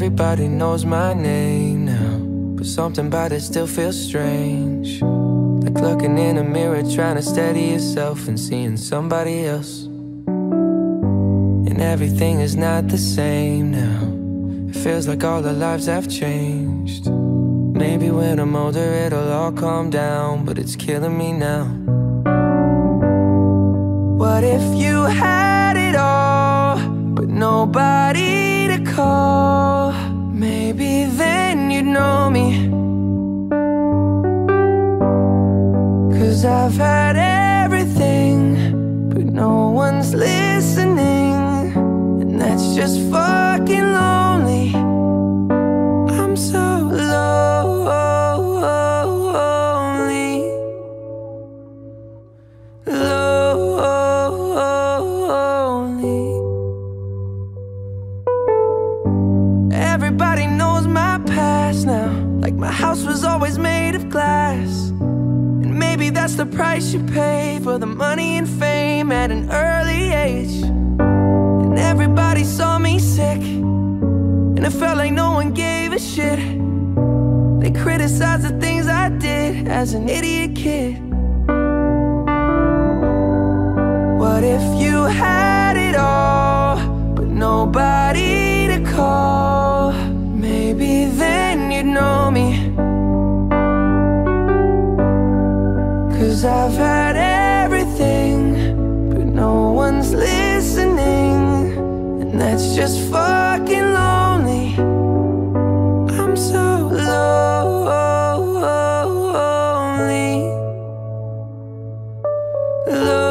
Everybody knows my name now But something about it still feels strange. Like looking in a mirror trying to steady yourself And seeing somebody else. And everything is not the same now. It feels like all our lives have changed. Maybe when I'm older it'll all calm down But it's killing me now. What if you had it all But nobody to call me. Cause I've had everything But no one's listening. And that's just fucking house was always made of glass. And maybe that's the price you pay For the money and fame at an early age. And everybody saw me sick. And it felt like no one gave a shit. They criticized the things I did As an idiot kid. What if you had Cause I've had everything But no one's listening. And that's just fucking lonely. I'm so lonely. Lonely